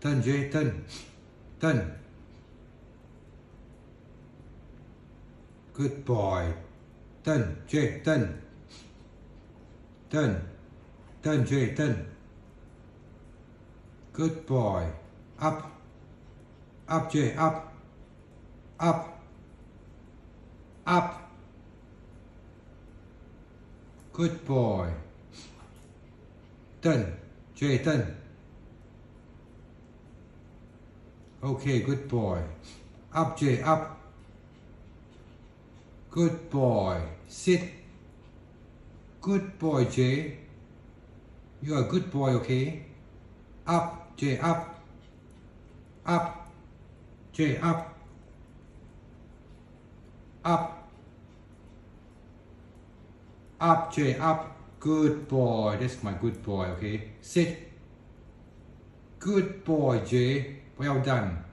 Turn, Jay, turn. Turn. Good boy. Turn, Jay, turn. Turn. Turn, Jay, turn. Good boy. Up. Up, Jay, up. Up. Up. Good boy. Turn. Jay, turn. Okay, good boy. Up, Jay, up. Good boy. Sit. Good boy, Jay. You are a good boy, okay? Up, Jay, up. Up. Jay, up. Up. Up, Jay, up. Good boy. That's my good boy, okay? Sit. Good boy, Jay. Well done.